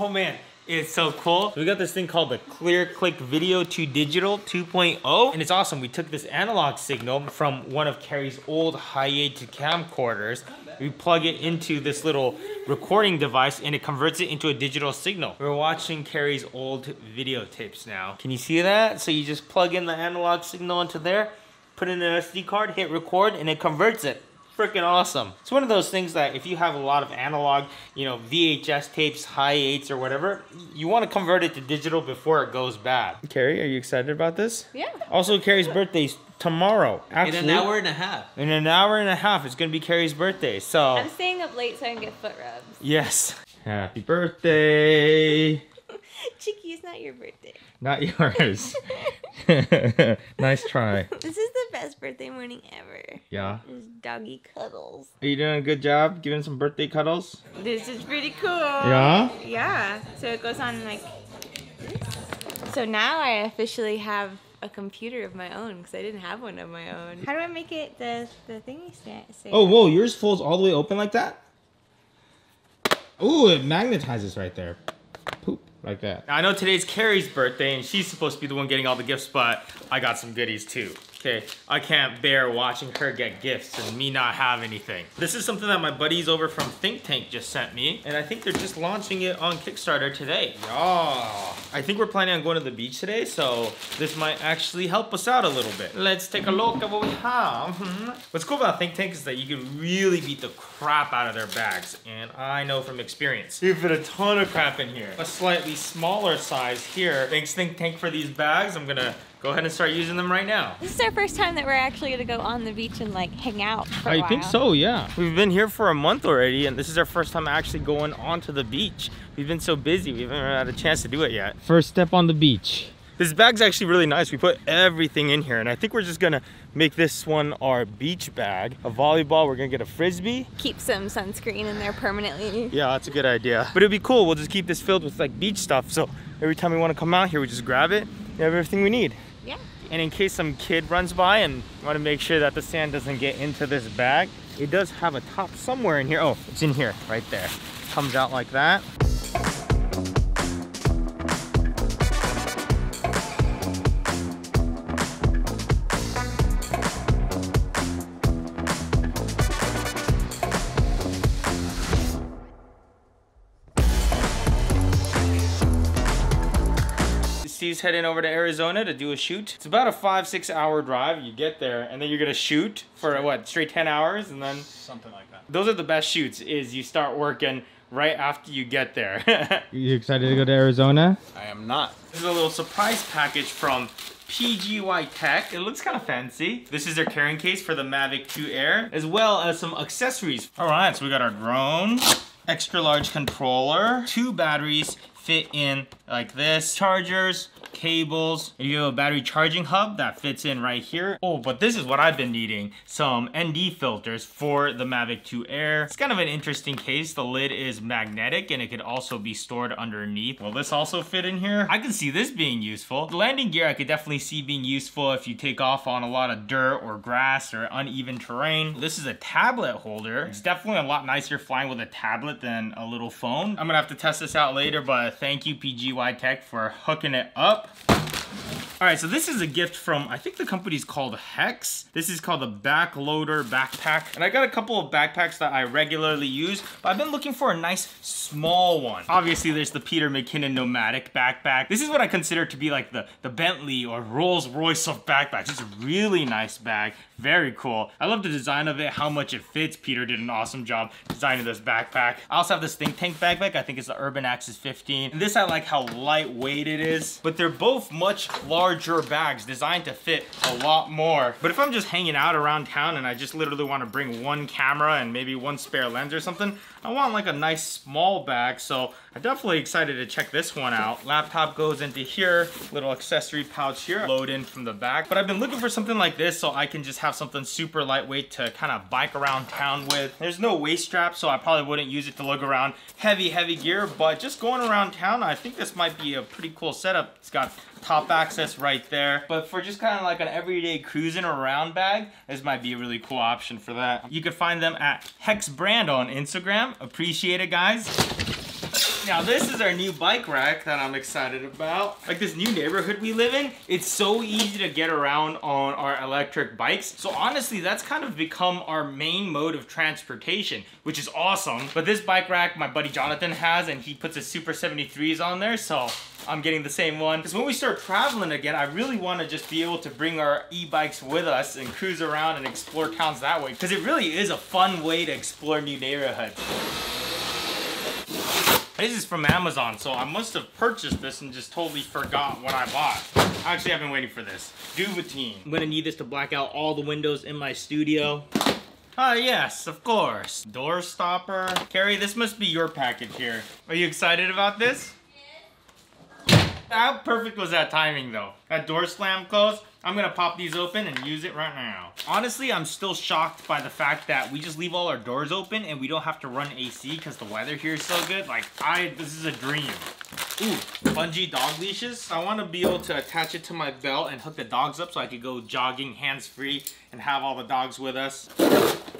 Oh man, it's so cool. We got this thing called the ClearClick Video to Digital 2.0, and it's awesome. We took this analog signal from one of Kari's old Hi8 camcorders. We plug it into this little recording device and it converts it into a digital signal. We're watching Kari's old videotapes now. Can you see that? So you just plug in the analog signal into there, put in an SD card, hit record, and it converts it freaking awesome. It's one of those things that if you have a lot of analog, you know, VHS tapes, high eights or whatever, you want to convert it to digital before it goes bad. Kari, are you excited about this? Yeah. Also, Kari's birthday's tomorrow. Actually, In an hour and a half. in an hour and a half, it's gonna be Kari's birthday. So I'm staying up late so I can get foot rubs. yes, happy birthday. Chicky, it's not your birthday. Not yours. nice try. This is the best birthday morning ever. Yeah. This doggy cuddles. Are you doing a good job giving some birthday cuddles? This is pretty cool. Yeah? Yeah. So it goes on like this. So now I officially have a computer of my own because I didn't have one of my own. How do I make it the the thingy sta- stay? Oh, whoa, yours folds all the way open like that? Ooh, it magnetizes right there. Poop, like that. I know today's Kari's birthday and she's supposed to be the one getting all the gifts, but I got some goodies too. Okay, I can't bear watching her get gifts and me not have anything. This is something that my buddies over from Think Tank just sent me, and I think they're just launching it on Kickstarter today. Yeah. I think we're planning on going to the beach today, so this might actually help us out a little bit. Let's take a look at what we have. Hmm. What's cool about Think Tank is that you can really beat the crap out of their bags, and I know from experience. You fit a ton of crap in here. A slightly smaller size here. Thanks Think Tank for these bags. I'm gonna go ahead and start using them right now. This is our first time that we're actually gonna go on the beach and like hang out. For a I think so, yeah. We've been here for a month already, and this is our first time actually going onto the beach. We've been so busy, we haven't had a chance to do it yet. First step on the beach. This bag's actually really nice. We put everything in here, and I think we're just gonna make this one our beach bag. A volleyball, we're gonna get a frisbee. Keep some sunscreen in there permanently. Yeah, that's a good idea. But it'd be cool. We'll just keep this filled with like beach stuff. So every time we want to come out here, we just grab it. We have everything we need. Yeah. And in case some kid runs by and want to make sure that the sand doesn't get into this bag, it does have a top somewhere in here. Oh, it's in here, right there. Comes out like that. Steve's heading over to Arizona to do a shoot. It's about a five, six hour drive. You get there and then you're gonna shoot for what, straight 10 hours and then Something like that. those are the best shoots is you start working right after you get there. you excited to go to Arizona? I am not. This is a little surprise package from PGYTech. It looks kind of fancy. This is their carrying case for the Mavic 2 Air, as well as some accessories. All right, so we got our drone, extra large controller, two batteries fit in like this, chargers, cables, and you have a battery charging hub that fits in right here. Oh, but this is what I've been needing, some ND filters for the Mavic 2 Air. It's kind of an interesting case. The lid is magnetic and it could also be stored underneath. Will this also fit in here? I can see this being useful. The landing gear I could definitely see being useful if you take off on a lot of dirt or grass or uneven terrain. This is a tablet holder. It's definitely a lot nicer flying with a tablet than a little phone. I'm gonna have to test this out later, but thank you PGYTech for hooking it up. All right, so this is a gift from, I think the company's called Hex. This is called the Backloader Backpack. And I got a couple of backpacks that I regularly use, but I've been looking for a nice small one. Obviously, there's the Peter McKinnon Nomadic backpack. This is what I consider to be like the, the Bentley or Rolls Royce of backpacks. It's a really nice bag, very cool. I love the design of it, how much it fits. Peter did an awesome job designing this backpack. I also have this Think Tank backpack. I think it's the Urban Access 15. And this, I like how lightweight it is, but they're both much larger bags designed to fit a lot more. But if I'm just hanging out around town and I just literally want to bring one camera and maybe one spare lens or something, I want like a nice small bag. So I'm definitely excited to check this one out. Laptop goes into here, little accessory pouch here, load in from the back. But I've been looking for something like this so I can just have something super lightweight to kind of bike around town with. There's no waist strap, so I probably wouldn't use it to lug around heavy, heavy gear, but just going around town, I think this might be a pretty cool setup. It's got top access right there. But for just kind of like an everyday cruising around bag, this might be a really cool option for that. You can find them at Hex Brand on Instagram. Appreciate it, guys. Now this is our new bike rack that I'm excited about. Like this new neighborhood we live in, it's so easy to get around on our electric bikes. So honestly, that's kind of become our main mode of transportation, which is awesome. But this bike rack my buddy Jonathan has and he puts his Super 73s on there, so I'm getting the same one. Because when we start traveling again, I really want to just be able to bring our e-bikes with us and cruise around and explore towns that way. Because it really is a fun way to explore new neighborhoods. This is from Amazon, so I must have purchased this and just totally forgot what I bought. Actually, I've been waiting for this. Duvetine. I'm gonna need this to black out all the windows in my studio. Ah, yes, of course. Door stopper. Kari, this must be your package here. Are you excited about this? How perfect was that timing though? That door slam closed. I'm gonna pop these open and use it right now. Honestly, I'm still shocked by the fact that we just leave all our doors open and we don't have to run AC because the weather here is so good. Like, I, this is a dream. Ooh, bungee dog leashes. I want to be able to attach it to my belt and hook the dogs up so I could go jogging hands-free and have all the dogs with us.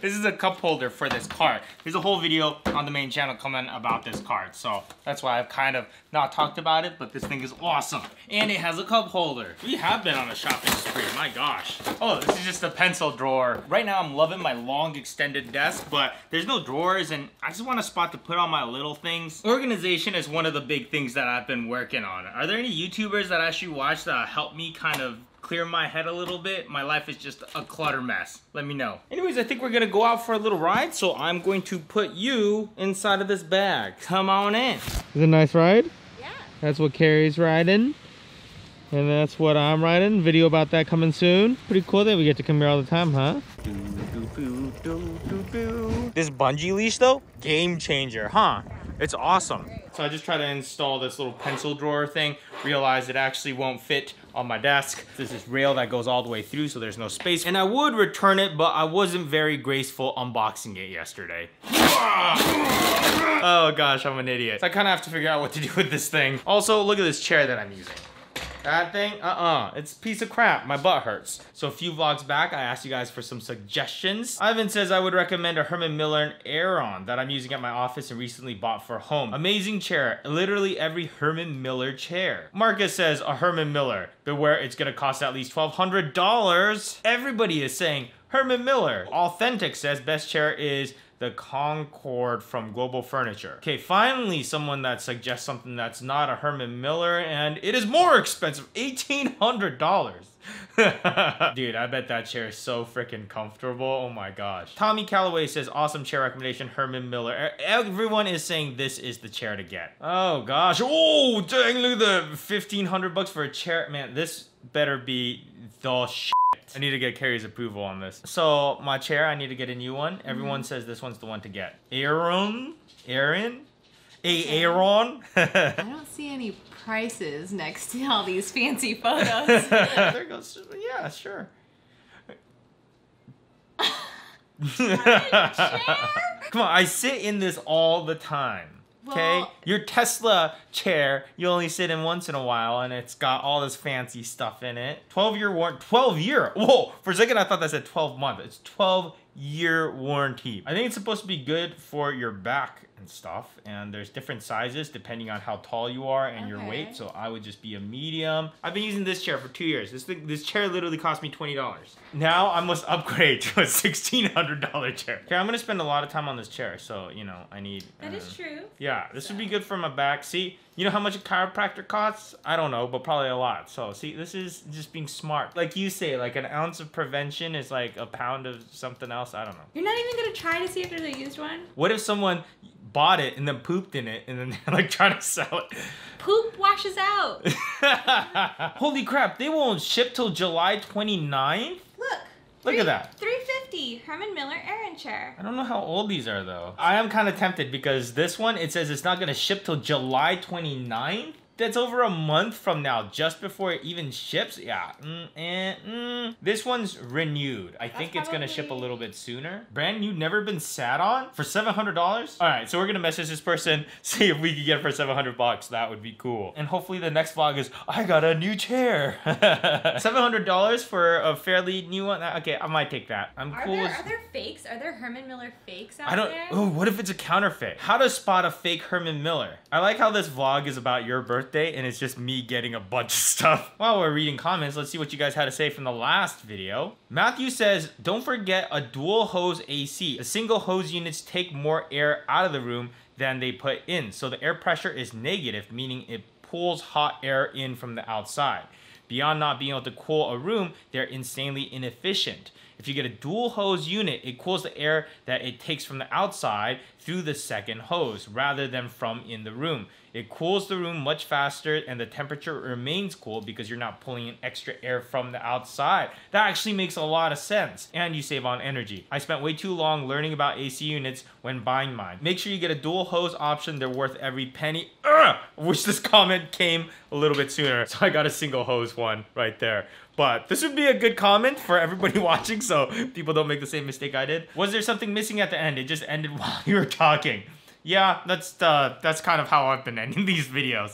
This is a cup holder for this cart. There's a whole video on the main channel coming about this cart, so that's why I've kind of not talked about it, but this thing is awesome. And it has a cup holder. We have been on a shopping spree, my gosh. Oh, this is just a pencil drawer. Right now I'm loving my long extended desk, but there's no drawers and I just want a spot to put all my little things. Organization is one of the big things that I've been working on. Are there any YouTubers that I should watch that help me kind of clear my head a little bit. My life is just a clutter mess. Let me know. Anyways, I think we're gonna go out for a little ride, so I'm going to put you inside of this bag. Come on in. Is it a nice ride? Yeah. That's what Kari's riding. And that's what I'm riding. Video about that coming soon. Pretty cool that we get to come here all the time, huh? This bungee leash though, game changer, huh? It's awesome. So I just try to install this little pencil drawer thing, realize it actually won't fit on my desk. This is rail that goes all the way through so there's no space. And I would return it, but I wasn't very graceful unboxing it yesterday. oh gosh, I'm an idiot. So I kind of have to figure out what to do with this thing. Also, look at this chair that I'm using. That thing? Uh-uh. It's a piece of crap. My butt hurts. So a few vlogs back, I asked you guys for some suggestions. Ivan says I would recommend a Herman Miller Aeron that I'm using at my office and recently bought for home. Amazing chair. Literally every Herman Miller chair. Marcus says a Herman Miller. Beware it's gonna cost at least $1,200. Everybody is saying Herman Miller. Authentic says best chair is the Concord from Global Furniture. Okay, finally someone that suggests something that's not a Herman Miller and it is more expensive, $1,800. Dude, I bet that chair is so freaking comfortable. Oh my gosh. Tommy Calloway says, awesome chair recommendation, Herman Miller. Everyone is saying this is the chair to get. Oh gosh. Oh, dang, look at the 1500 bucks for a chair. Man, this better be the shit. I need to get Kari's approval on this. So my chair, I need to get a new one. Everyone mm. says this one's the one to get. Aeron? Aeron? A Aeron? I don't see any prices next to all these fancy photos. there goes. Yeah, sure. Come on, I sit in this all the time. Okay, Well- your Tesla chair you only sit in once in a while, and it's got all this fancy stuff in it. Twelve year warranty. Twelve year. Whoa! For a second, I thought that said twelve month. It's twelve year warranty. I think it's supposed to be good for your back and stuff. And there's different sizes depending on how tall you are and your weight. So I would just be a medium. I've been using this chair for two years. This thing, this chair literally cost me twenty dollars. Now I must upgrade to a sixteen hundred dollar chair. Okay, I'm gonna spend a lot of time on this chair, so you know I need. that uh, is true. Yeah, this would be good for my back. See, you know how much a chiropractor costs? I don't know, but probably a lot. So see, this is just being smart. Like you say, like an ounce of prevention is like a pound of something else. I don't know. You're not even gonna try to see if there's a used one? What if someone bought it and then pooped in it and then they're like trying to sell it? Poop washes out. Holy crap, they won't ship till July 29th? Look. Look at that. 350 Herman Miller Aeron chair. I don't know how old these are though. I am kind of tempted because this one, it says it's not going to ship till July 29th. That's over a month from now, just before it even ships. Yeah. Mm, eh, mm. This one's renewed. I think it's gonna ship a little bit sooner. Brand new, never been sat on for seven hundred dollars. All right, so we're gonna message this person, see if we can get it for seven hundred bucks. That would be cool. And hopefully the next vlog is I got a new chair. seven hundred dollars for a fairly new one. Okay, I might take that. I'm Are cool. there are there fakes? Are there Herman Miller fakes out I don't. there? Oh, what if it's a counterfeit? How to spot a fake Herman Miller? I like how this vlog is about your birthday and it's just me getting a bunch of stuff. While we're reading comments, let's see what you guys had to say from the last video. Matthew says, "Don't forget a dual hose AC. The single hose units take more air out of the room than they put in, so the air pressure is negative, meaning it pulls hot air in from the outside." Beyond not being able to cool a room, they're insanely inefficient. If you get a dual hose unit, it cools the air that it takes from the outside through the second hose rather than from in the room. It cools the room much faster and the temperature remains cool because you're not pulling in extra air from the outside. That actually makes a lot of sense and you save on energy. I spent way too long learning about AC units when buying mine. Make sure you get a dual hose option, they're worth every penny. Ugh! I wish this comment came a little bit sooner. So I got a single hose one right there. But this would be a good comment for everybody watching so people don't make the same mistake I did. Was there something missing at the end? It just ended while you were talking. Yeah, that's uh, that's kind of how I've been ending these videos.